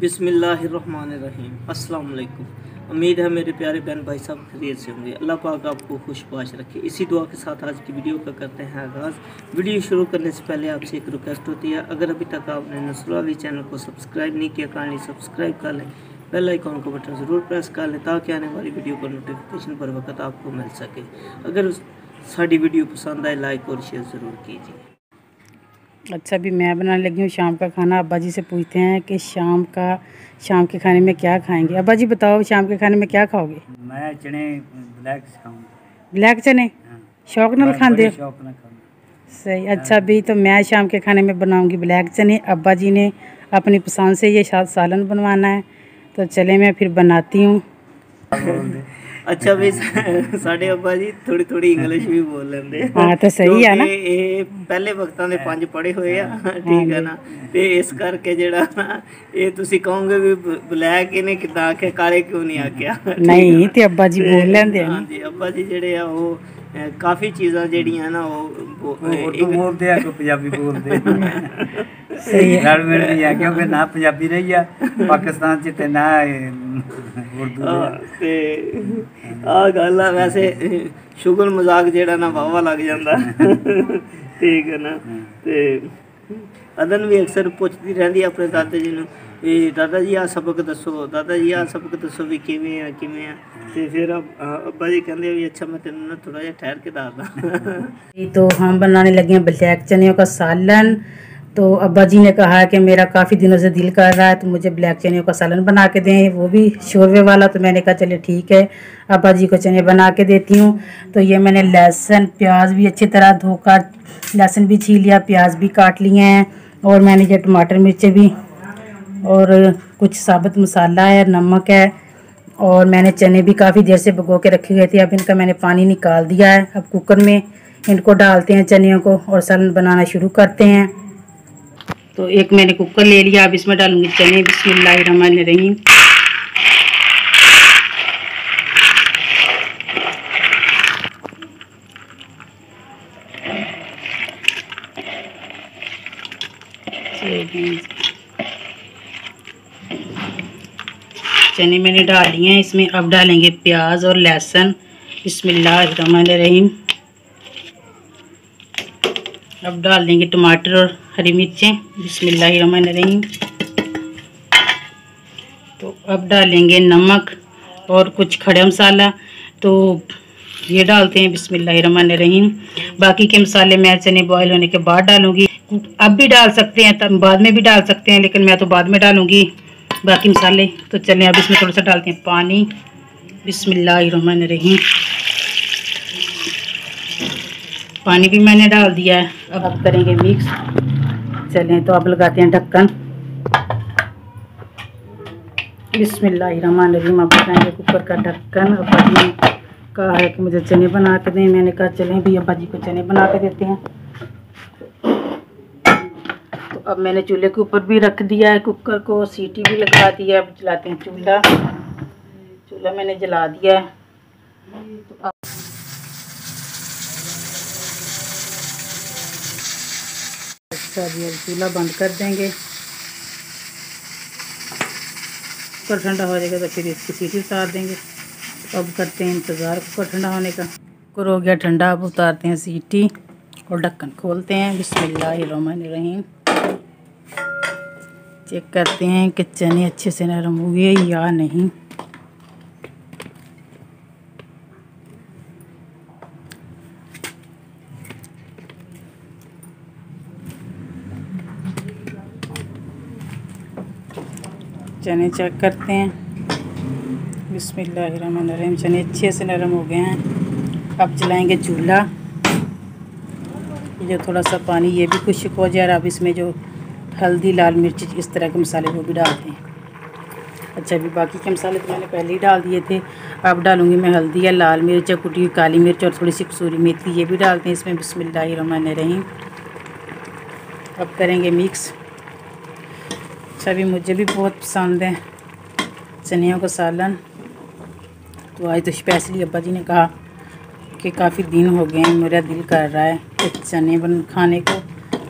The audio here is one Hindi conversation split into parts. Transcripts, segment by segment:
बिसमीम वालेकुम उम्मीद है मेरे प्यारे बहन भाई सब खैरियत से होंगे। अल्लाह पाक आपको खुशबाश रखे। इसी दुआ के साथ आज की वीडियो का करते हैं आगाज़। वीडियो शुरू करने से पहले आपसे एक रिक्वेस्ट होती है। अगर अभी तक आपने नसर चैनल को सब्सक्राइब नहीं किया, काइंडली सब्सक्राइब कर लें। बेल आइकॉन को बटन ज़रूर प्रेस कर लें ताकि आने वाली वीडियो का नोटिफिकेशन बर वक्त आपको मिल सके। अगर साड़ी वीडियो पसंद आए लाइक और शेयर ज़रूर कीजिए। अच्छा भी मैं बनाने लगी हूँ शाम का खाना। अब्बा जी से पूछते हैं कि शाम का शाम के खाने में क्या खाएँगे? अब्बा जी बताओ शाम के खाने में क्या खाओगे? मैं चने ब्लैक ब्लैक चने? हाँ। शौक नाल खाते हो? सही अच्छा भी तो मैं शाम के खाने में बनाऊँगी ब्लैक चने। अब्बा जी ने अपनी पसंद से ये सालन बनवाना है। तो चले मैं फिर बनाती हूँ। ਅੱਛਾ ਵੀ ਸਾਡੇ ਅੱਬਾ ਜੀ ਥੋੜੀ ਥੋੜੀ ਇੰਗਲਿਸ਼ ਵੀ ਬੋਲ ਲੈਂਦੇ ਆ। ਹਾਂ ਤਾਂ ਸਹੀ ਆ ਨਾ। ਇਹ ਪਹਿਲੇ ਵਕਤਾਂ ਦੇ ਪੰਜ ਪੜੇ ਹੋਏ ਆ। ਠੀਕ ਹੈ ਨਾ। ਤੇ ਇਸ ਕਰਕੇ ਜਿਹੜਾ ਇਹ ਤੁਸੀਂ ਕਹੋਗੇ ਵੀ ਬਲੈਕ ਇਹਨੇ ਕਿਦਾਂ ਆਖਿਆ ਕਾਲੇ ਕਿਉਂ ਨਹੀਂ ਆਖਿਆ? ਨਹੀਂ ਤੇ ਅੱਬਾ ਜੀ ਬੋਲ ਲੈਂਦੇ ਆ। ਹਾਂਜੀ ਅੱਬਾ ਜੀ ਜਿਹੜੇ ਆ ਉਹ ਕਾਫੀ ਚੀਜ਼ਾਂ ਜਿਹੜੀਆਂ ਨਾ ਉਹ ਉਰਦੂ ਬੋਲਦੇ ਆ ਕੋਈ ਪੰਜਾਬੀ ਬੋਲਦੇ ਸਹੀ ਹੈ ਨਾਲ ਮਿਲ ਨਹੀਂ ਆ ਕਿਉਂਕਿ ਨਾ ਪੰਜਾਬੀ ਰਹੀ ਆ ਪਾਕਿਸਤਾਨ ਚ ਤੇ ਨਾ ਤੇ ਆ ਗੱਲ ਆ ਵੈਸੇ ਸ਼ੁਗਰ ਮਜ਼ਾਕ ਜਿਹੜਾ ਨਾ ਵਾਵਾ ਲੱਗ ਜਾਂਦਾ। ਠੀਕ ਹੈ ਨਾ ਤੇ ਅਦਨ ਵੀ ਅਕਸਰ ਪੁੱਛਦੀ ਰਹਿੰਦੀ ਆਪਣੇ ਦਾਦਾ ਜੀ ਨੂੰ ਇਹ ਦਾਦਾ ਜੀ ਆ ਸਬਕ ਦੱਸੋ ਦਾਦਾ ਜੀ ਆ ਸਬਕ ਦੱਸੋ ਵੀ ਕਿਵੇਂ ਆ ਕਿਵੇਂ ਆ। ਤੇ ਫਿਰ ਅੱਬਾ ਜੀ ਕਹਿੰਦੇ ਵੀ ਅੱਛਾ ਮੈਂ ਤੈਨੂੰ ਨਾ ਥੋੜਾ ਜਿਹਾ ਠਹਿਰ ਕੇ ਦੱਸਦਾ। ਇਹ ਤੋਂ ਹਮ ਬਣਾਉਣੇ ਲੱਗੇ ਬਲੈਕ ਚਨਿਓ ਦਾ ਸਾਲਨ तो अब्बा जी ने कहा है कि मेरा काफ़ी दिनों से दिल कर रहा है तो मुझे ब्लैक चने का सालन बना के दें, वो भी शोरवे वाला। तो मैंने कहा चले ठीक है अब्बा जी को चने बना के देती हूँ। तो ये मैंने लहसुन, प्याज भी अच्छी तरह धोकर लहसुन भी छील लिया, प्याज भी काट लिए हैं, और मैंने ये टमाटर मिर्चें भी, और कुछ साबुत मसाला है, नमक है, और मैंने चने भी काफ़ी देर से भिगो के रखे हुए थे। अब इनका मैंने पानी निकाल दिया है। अब कुकर में इनको डालते हैं चनियों को, और सालन बनाना शुरू करते हैं। तो एक मैंने कुकर ले लिया, अब इसमें डालूँगी चने। बिस्मिल्लाहिर्रहमानिर्रहीम। चने मैंने डाल लिए हैं, इसमें अब डालेंगे प्याज और लहसुन। बिस्मिल्लाहिर्रहमानिर्रहीम। अब डाल देंगे टमाटर और हरी मिर्चें। बिस्मिल्लाहिर्रहमानिर्रहीम। तो अब डालेंगे नमक और कुछ खड़ा मसाला। तो ये डालते हैं, बिस्मिल्लाहिर्रहमानिर्रहीम। बाकी के मसाले मैं चने बॉयल होने के बाद डालूँगी। अब भी डाल सकते हैं, तब बाद में भी डाल सकते हैं, लेकिन मैं तो बाद में डालूँगी बाकी मसाले। तो चलें, अब इसमें थोड़ा सा डालते हैं पानी। बिस्मिल्लाहिर्रहमानिर्रहीम। पानी भी मैंने डाल दिया है। अब अब करेंगे मिक्स चलें तो अब लगाते हैं ढक्कन। बिस्मिल्लाहिर्रहमानिर्रहीम। अब लगाएँगे कुकर का ढक्कन। अब्बा जी ने कहा है कि मुझे चने बना के दें। मैंने कहा, चलें भी अब्बा को चने बना के देते हैं। तो अब मैंने चूल्हे के ऊपर भी रख दिया है कुकर को। सीटी भी लगा दी है। अब जलाते हैं चूल्हा। चूल्हा मैंने जला दिया है। तो अब अच्छा जी अब चूल्हा बंद कर देंगे। कुकर ठंडा हो जाएगा तो फिर इसकी सीटी उतार देंगे। तो अब करते हैं इंतज़ार कुकर ठंडा होने का। कुकर हो गया ठंडा, अब उतारते हैं सीटी और ढक्कन खोलते हैं। बिस्मिल्लाहिर्रहमानिर्रहीम। चेक करते हैं कि चने अच्छे से नरम हुए या नहीं। चने चेक करते हैं। बिस्मिल्लाहिर्रहमानिर्रहीम। चने अच्छे से नरम हो गए हैं। अब जलाएँगे चूल्हा। जो थोड़ा सा पानी, ये भी खुश्क हो जाए और अब इसमें जो हल्दी, लाल मिर्च, इस तरह के मसाले वो भी डालते हैं अच्छा अभी बाकी के मसाले तो मैंने पहले ही डाल दिए थे। अब डालूँगी मैं हल्दी या लाल मिर्च या कुटी हुई काली मिर्च और थोड़ी सी कसूरी मेथी, ये भी डालते हैं इसमें। बिस्मिल्लाहिर्रहमानिर्रहीम। अब करेंगे मिक्स। अच्छा भी मुझे भी बहुत पसंद है। चनियों का सालन। तो आज तो स्पेशली अब्बा जी ने कहा कि काफ़ी दिन हो गए हैं, मेरा दिल कर रहा है कि चने बन, खाने को,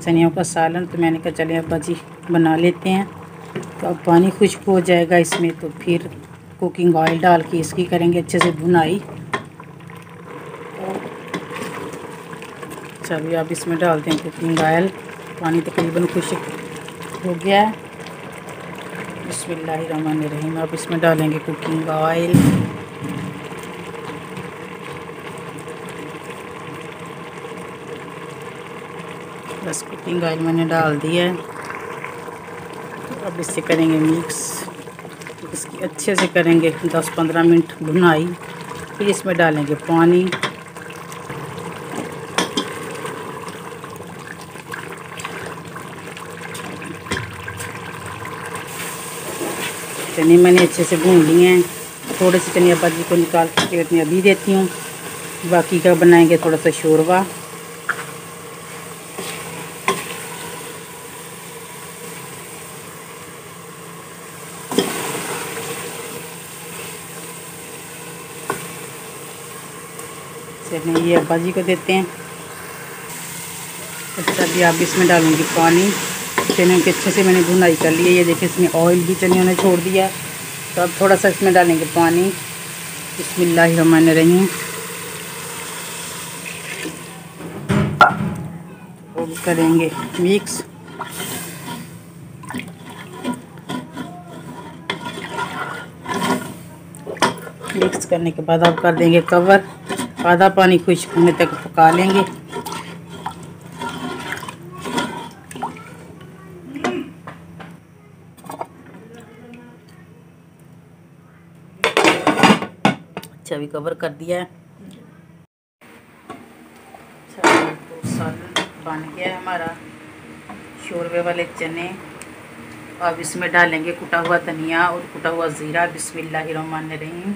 चनियों का सालन। तो मैंने कहा, चले अब्बा जी, बना लेते हैं। तो अब पानी खुश्क हो जाएगा इसमें तो फिर कुकिंग ऑयल डाल के इसकी करेंगे अच्छे से भुनाई। अभी आप इसमें डालते हैं कुकिंग ऑयल पानी तकरीबन खुश्क हो गया है। बिस्मिल्लाहिर्रहमानिर्रहीम। अब इसमें डालेंगे कुकिंग ऑयल। बस कुकिंग ऑयल मैंने डाल दिया है। तो अब इससे करेंगे मिक्स। इसकी अच्छे से करेंगे 10-15 मिनट भुनाई। फिर इसमें डालेंगे पानी। चने मैंने अच्छे से भून लिए हैं। थोड़े से चने अब्बा जी को निकाल के प्लेट में अभी देती हूँ। बाकी का बनाएँगे थोड़ा सा शोरबा चलिए ये अब्बा जी को देते हैं। अच्छा अभी आप इसमें डालूँगी पानी। चने के अच्छे से मैंने भुनाई कर ली है। ये देखिए, इसमें ऑयल भी चने ने छोड़ दिया तो अब थोड़ा सा इसमें डालेंगे पानी। बिस्मिल्लाहिर्रहमानिर्रहीम। और करेंगे मिक्स मिक्स करने के बाद आप कर देंगे कवर आधा पानी खुश्क होने तक पका लेंगे। अच्छा भी कवर कर दिया है। तो सालन बन गया हमारा। शोरबे वाले चने। अब इसमें डालेंगे कुटा हुआ धनिया और कुटा हुआ ज़ीरा। बिस्मिल्लाहिर्रहमानिर्रहीम।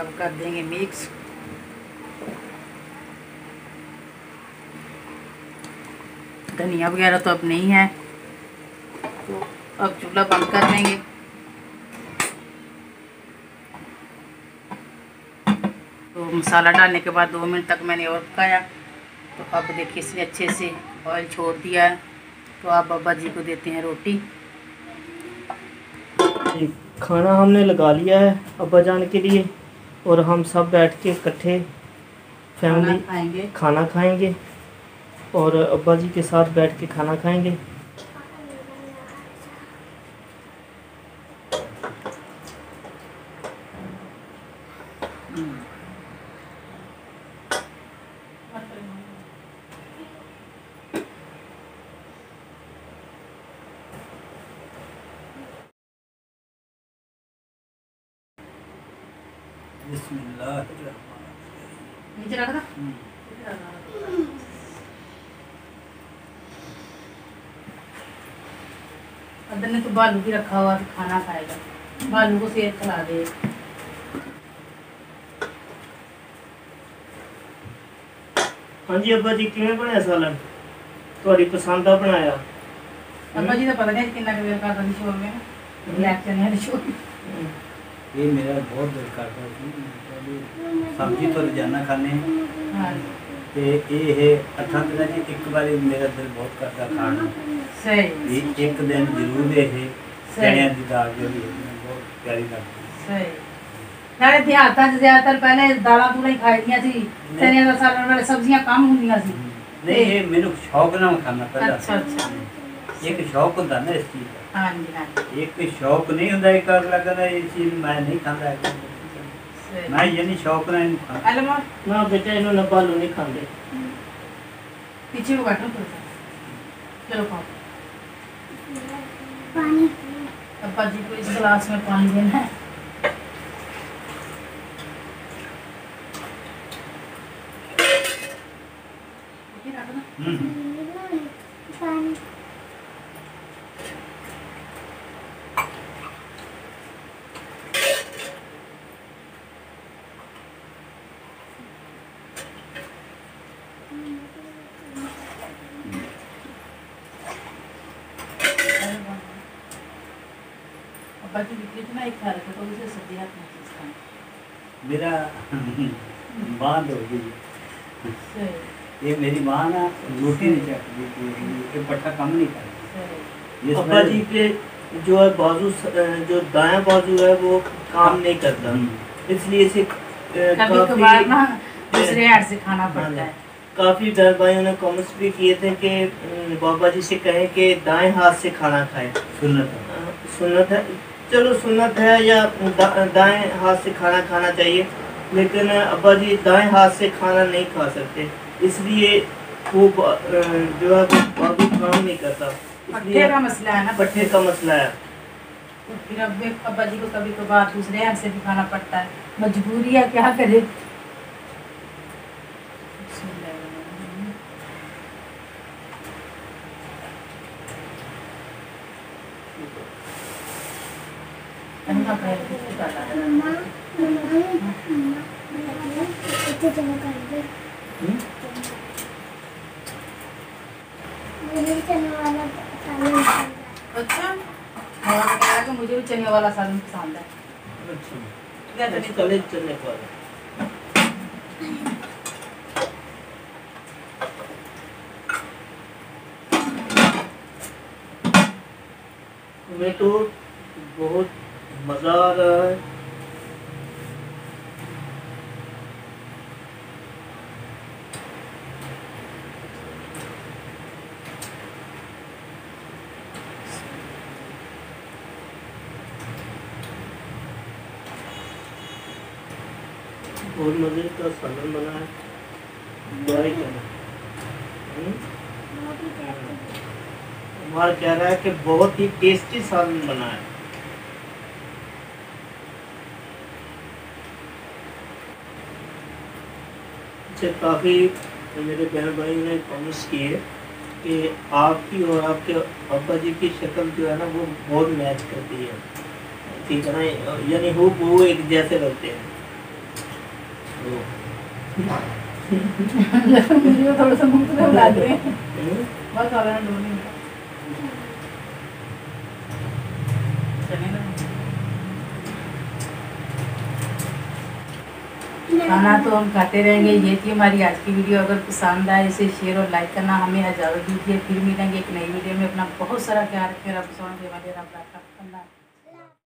अब कर देंगे मिक्स धनिया वगैरह तो अब नहीं है। तो अब चूल्हा बंद कर देंगे। मसाला डालने के बाद दो मिनट तक मैंने और पकाया। तो अब देखिए इसने अच्छे से ऑयल छोड़ दिया है। तो आप बाबा जी को देते हैं रोटी। खाना हमने लगा लिया है अब्बा जान के लिए और हम सब बैठ के इकट्ठे फैमिली खाएँगे। खाना खाएँगे और अब्बा जी के साथ बैठ के खाना खाएँगे। बिस्मिल्लाह नीचे रखना हम्म। अदर ने तो भालू भी रखा हुआ तो खाना खाएगा। भालू को सेहत खिला दे। हाँ जी अब्बा जी किमें बनाया सालन? थोड़ी पसंद का बनाया। अब्बा जी का पता नहीं कितना कदर का शोर में। ब्लैक चने वाले शोर ਇਹ ਮੇਰਾ ਬਹੁਤ ਦਿਲ ਕਰਦਾ ਸੀ। ਸਬਜ਼ੀ ਤੋਂ ਰੋਜ਼ਾਨਾ ਖਾਣੇ ਤੇ ਇਹ ਅੱਠਾਂ ਦਿਨਾਂ 'ਚ ਇੱਕ ਵਾਰੀ ਮੇਰਾ ਦਿਲ ਬਹੁਤ ਕਰਦਾ ਖਾਣ ਸਹੀ। ਇਹ ਇੱਕ ਦਿਨ ਜ਼ਰੂਰ ਇਹ ਚਣਿਆਂ ਦੀ ਦਾਲ ਜਿਹੜੀ ਬਹੁਤ ਪਿਆਰੀ ਲੱਗਦੀ ਸਹੀ। ਨਾਲੇ ਦਿਹਾਤਾਂ 'ਚ ਜ਼ਿਆਦਾਤਰ ਪਹਿਲੇ ਦਾਲਾਂ ਦੂਲਾਂ ਹੀ ਖਾਈਆਂ ਸੀ। ਚਣਿਆਂ ਦਾ ਸਾਲਣ ਵਾਲੇ ਸਬਜ਼ੀਆਂ ਕੰਮ ਹੁੰਦੀਆਂ ਸੀ। ਨਹੀਂ ਇਹ ਮੈਨੂੰ ਸ਼ੌਕ ਨਾਲ ਖਾਣਾ ਪੈਂਦਾ ਅੱਛਾ ਅੱਛਾ। ਇੱਕ ਸ਼ੌਕ ਹੁੰਦਾ ਨਾ ਇਸ ਚੀਜ਼ ਦਾ। ਹਾਂਜੀ ਹਾਂਜੀ ਇੱਕ ਸ਼ੌਕ ਨਹੀਂ ਹੁੰਦਾ ਇੱਕ ਅਗ ਲੱਗਦਾ ਇਹ ਚੀਜ਼ ਮੈਂ ਨਹੀਂ ਖਾਂਦਾ ਸਹੀ ਮੈਂ ਯਾਨੀ ਸ਼ੌਕ ਨਾਲ ਇਹਨੂੰ ਖਾਂਦਾ ਅਲਮਾ ਨਾ ਬੇਟਾ ਇਹਨੂੰ ਨਾ ਬਾਲੂ ਨਹੀਂ ਖਾਂਦੇ पीछे को बैठो थोड़ा सा चलो खाओ पानी अब्बा जी को इस गिलास में पानी देना है ये रख दो। हम्म। पानी ये मेरी ना रोटी नहीं चाहती ये पट्टा कम नहीं करती अब्बा जी के जो है बाजू जो दाया बाजू है वो काम हाँ। नहीं करता। हम्म। इसलिए इसे काफ़ी हाँ। खाना पड़ता हाँ। है। काफ़ी डर भाइयों ने कॉमेंट्स भी किए थे कि बाबा जी से कहें कि दाएँ हाथ से खाना खाए। सुन्नत है। सुन्नत है। चलो सुन्नत है या दा, दाएँ हाथ से खाना खाना चाहिए। लेकिन अब्बा जी दाएँ हाथ से खाना नहीं खा सकते। इसलिए वो जो है वो बाबू काम नहीं करता। पट्टे का मसला है ना पट्टे का मसला है। तो फिर अब अब्बा जी को कभी कभार दूसरे हाथ से भी खाना पड़ता है। मजबूरी है क्या करे ठंडा पैर भी फूटा ला रहा है। मम्मा मम्मा मम्मा इतने जमा कर दे हम्म? मुझे चने वाला सालन पसंद है अच्छा कि मुझे भी चने वाला सालन पसंद है। अच्छा। चने चलने तो बहुत मज़ा आ रहा है। बहुत मज़े का सालन बना है। करना हम्म? ही हमारा कह रहा है कि बहुत ही टेस्टी सालन बना है। से काफ़ी मेरे बहन भाई ने कमेंट्स किए कि आपकी और आपके अब्बा जी की शक्ल जो है ना वो बहुत मैच करती है। ठीक है ना? यानी हो वो एक जैसे लगते हैं। खाना तो हम खाते रहेंगे। ये थी हमारी आज की वीडियो अगर पसंद आए इसे शेयर और लाइक करना। हमें इजाज़त दीजिए, फिर मिलेंगे एक नई वीडियो में। अपना बहुत सारा ख्याल रखें रब सोना दे रब रखा